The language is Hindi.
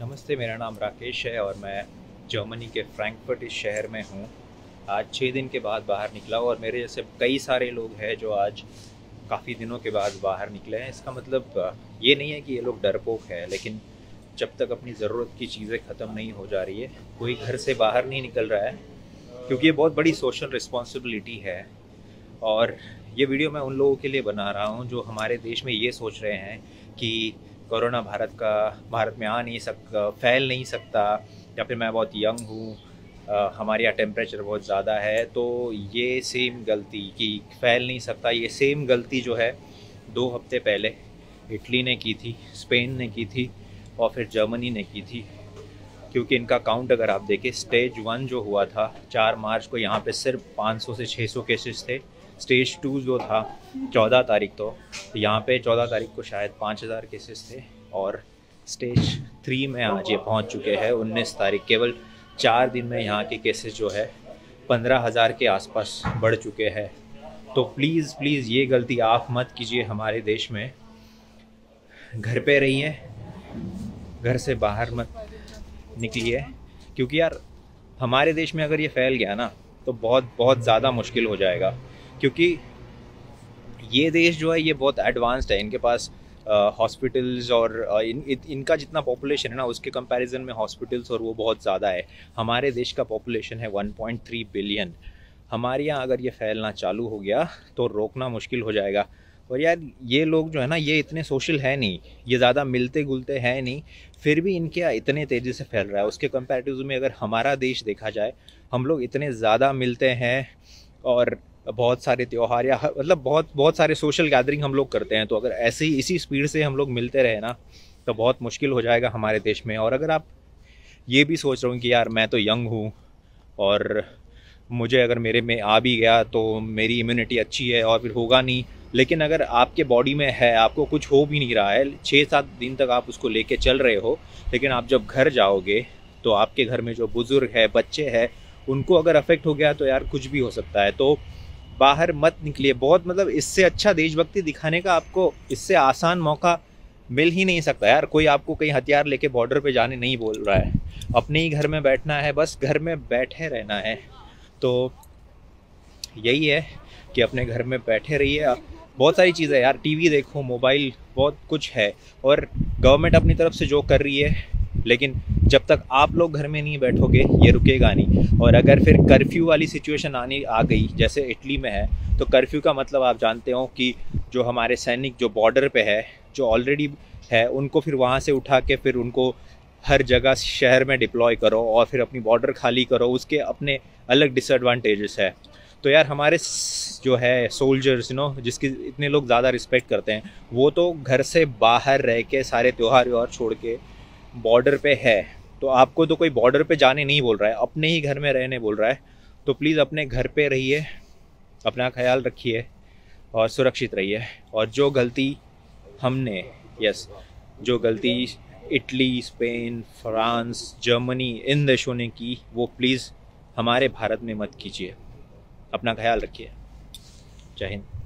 नमस्ते, मेरा नाम राकेश है और मैं जर्मनी के फ्रैंकफर्ट इस शहर में हूँ। आज छः दिन के बाद बाहर निकला और मेरे जैसे कई सारे लोग हैं जो आज काफ़ी दिनों के बाद बाहर निकले हैं। इसका मतलब ये नहीं है कि ये लोग डरपोक है, लेकिन जब तक अपनी ज़रूरत की चीज़ें ख़त्म नहीं हो जा रही है, कोई घर से बाहर नहीं निकल रहा है, क्योंकि ये बहुत बड़ी सोशल रिस्पॉन्सिबिलिटी है। और ये वीडियो मैं उन लोगों के लिए बना रहा हूँ जो हमारे देश में ये सोच रहे हैं कि कोरोना भारत का, भारत में आ नहीं सकता फैल नहीं सकता, या फिर मैं बहुत यंग हूँ हमारे यहाँ टेम्परेचर बहुत ज़्यादा है तो ये सेम गलती कि फैल नहीं सकता, ये सेम गलती जो है, दो हफ़्ते पहले इटली ने की थी, स्पेन ने की थी, और फिर जर्मनी ने की थी, क्योंकि इनका काउंट अगर आप देखें स्टेज वन जो हुआ था, चार मार्च को यहाँ पे सिर्फ़ 500 से 600 केसेस थे स्टेज टू जो था, चौदह तारीख तो यहाँ पे चौदह तारीख को शायद पाँच हज़ार केसेस थे और स्टेज थ्री में आज ये पहुँच चुके हैं, उन्नीस तारीख, केवल चार दिन में यहाँ के केसेस जो है, पंद्रह हज़ार के आसपास बढ़ चुके हैं। तो प्लीज़ प्लीज़ ये गलती आप मत कीजिए, हमारे देश में घर पे रहिए, घर से बाहर मत निकलिए, क्योंकि यार, हमारे देश में अगर ये फैल गया ना तो बहुत बहुत ज़्यादा मुश्किल हो जाएगा। क्योंकि ये देश जो है ये बहुत एडवांस्ड है। इनके पास हॉस्पिटल्स और इन, इन, इनका जितना पॉपुलेशन है ना उसके कंपैरिजन में हॉस्पिटल्स और वो बहुत ज़्यादा है। हमारे देश का पॉपुलेशन है 1.3 बिलियन हमारे यहाँ अगर ये फैलना चालू हो गया तो रोकना मुश्किल हो जाएगा। और यार ये लोग जो है ना ये इतने सोशल है नहीं। ये ज़्यादा मिलते गुलते हैं नहीं। फिर भी इनके इतने तेज़ी से फैल रहा है। उसके कंपैरेटिव में अगर हमारा देश देखा जाए हम लोग इतने ज़्यादा मिलते हैं और बहुत सारे त्यौहार या मतलब बहुत बहुत सारे सोशल गैदरिंग हम लोग करते हैं तो अगर ऐसे ही इसी स्पीड से हम लोग मिलते रहे ना तो बहुत मुश्किल हो जाएगा हमारे देश में। और अगर आप ये भी सोच रहे हो कि यार मैं तो यंग हूँ, और मुझे अगर मेरे में आ भी गया तो मेरी इम्यूनिटी अच्छी है और फिर होगा नहीं, लेकिन अगर आपके बॉडी में है, आपको कुछ हो भी नहीं रहा है छः सात दिन तक आप उसको लेके चल रहे हो, लेकिन आप जब घर जाओगे तो आपके घर में जो बुज़ुर्ग है, बच्चे हैं, उनको अगर अफेक्ट हो गया तो यार कुछ भी हो सकता है। तो बाहर मत निकलिए। बहुत मतलब इससे अच्छा देशभक्ति दिखाने का आपको इससे आसान मौका मिल ही नहीं सकता। यार, कोई आपको कहीं हथियार लेके बॉर्डर पे जाने नहीं बोल रहा है। अपने ही घर में बैठना है, बस घर में बैठे रहना है। तो यही है कि अपने घर में बैठे रहिए बहुत सारी चीज़ें यार टीवी देखो मोबाइल बहुत कुछ है। और गवर्नमेंट अपनी तरफ़ से जो कर रही है, लेकिन जब तक आप लोग घर में नहीं बैठोगे, ये रुकेगा नहीं। और अगर फिर कर्फ्यू वाली सिचुएशन आनी, आ गई, जैसे इटली में है तो कर्फ्यू का मतलब आप जानते हो कि जो हमारे सैनिक जो बॉर्डर पे है, जो ऑलरेडी है, उनको फिर वहाँ से उठा के फिर उनको हर जगह शहर में डिप्लॉय करो और फिर अपनी बॉर्डर खाली करो, उसके अपने अलग डिसएडवांटेजेस है। तो यार, हमारे जो है सोल्जर्स यू नो जिसकी इतने लोग ज़्यादा रिस्पेक्ट करते हैं, वो तो घर से बाहर रह के सारे त्यौहार व्योहार छोड़ के बॉर्डर पे है। तो आपको तो कोई बॉर्डर पे जाने नहीं बोल रहा है, अपने ही घर में रहने बोल रहा है। तो प्लीज़ अपने घर पे रहिए, अपना ख्याल रखिए और सुरक्षित रहिए। और जो गलती हमने यस जो गलती इटली, स्पेन, फ्रांस, जर्मनी, इन देशों ने की, वो प्लीज़ हमारे भारत में मत कीजिए। अपना ख्याल रखिए। जय हिंद।